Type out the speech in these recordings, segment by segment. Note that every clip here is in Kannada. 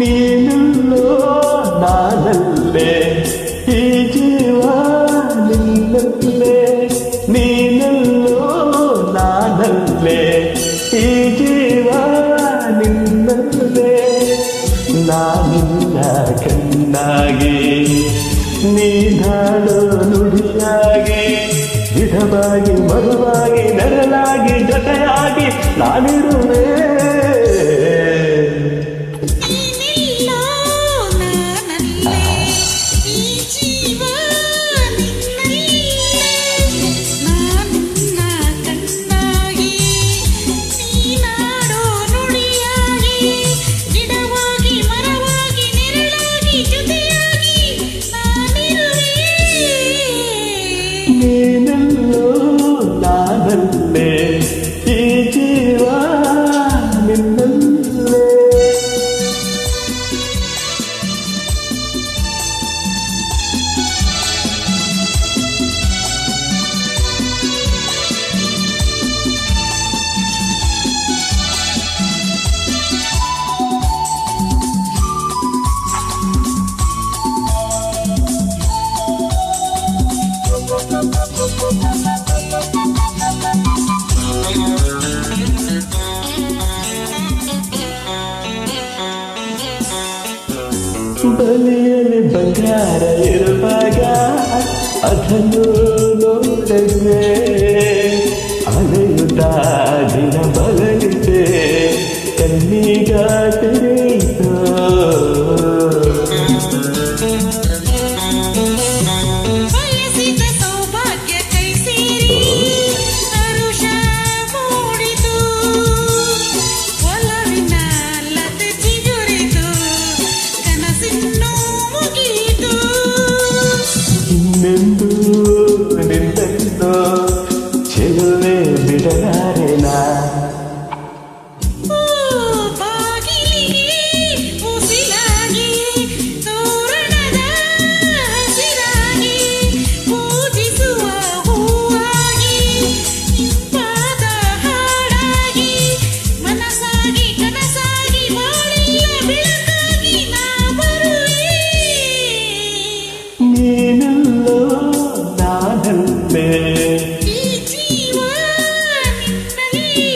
ನೀನಲ್ಲೋ, ನಾನಲ್ಲೇ. ಈ ಜೀವ ನಿನ್ನಲ್ಲೇ. ನೀನಲ್ಲೋ, ನಾನಲ್ಲೇ. ಈ ಜೀವ ನಿನ್ನಲ್ಲೇ. ನಾನಿನ್ನ ಕಣ್ಣಾಗಿ. ನೀನಾಡೋ ನುಡಿಯಾಗಿ. ಗಿಡವಾಗಿ ಮರುವಾಗಿ ನೆರಳಾಗಿ ಜೊತೆಯಾಗಿ ನಾನಿರುವೆ. ನಾನಲ್ಲೇ ಬಲಿಯಲ್ಲಿ ಬಂಗಾರ ಇರುವಾಗ ಅದನ್ನು ನೋಡಿದ್ರೆ ಅಲೆಯುತ್ತ ದಿನ ಬಲಲಿದೆ ಕಣ್ಣೀಗ ತೆರೆಯಿತು. nên đưa đến bây giờ ನಿನ್ನಲ್ಲೇ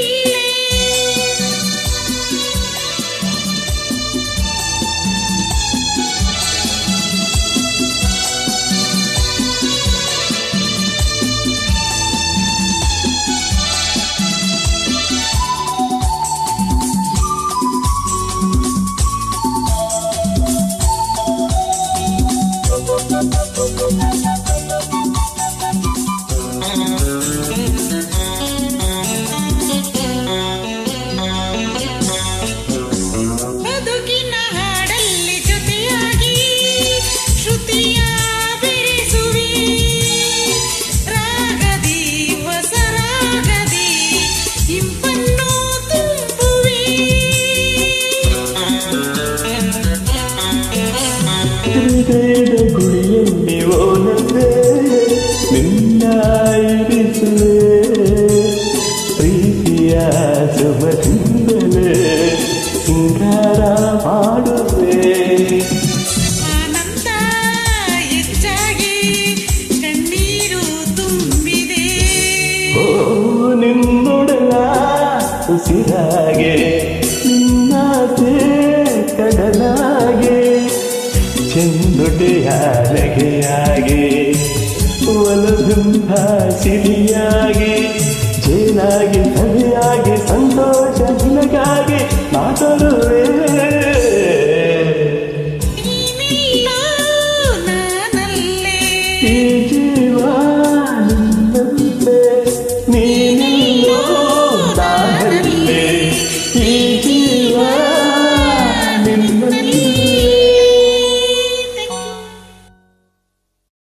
ಹೃದಯದ ಗುಡಿಯಲ್ಲಿ ಓನಂದೆ ನಿನ್ನ ಇರಿಸುವೆ ಪ್ರೀತಿಯ ಶುಭದಿಂದಲೇ ಸಿಂಗಾರ ಮಾಡುವೆ. ನಿನ್ನೊಡಲ ಉಸಿರಾಗೆ ചെന്നൊടയ നഗയാകെ ಒಲಗುಂಭ ಸಿರಿಯಾಗಿ ಜೇನಾಗಿ ಸರಿಯಾಗಿ ಸಂತೋಷ ನಿನಗಾಗಿ ಮಾತಡುವೆ ಈ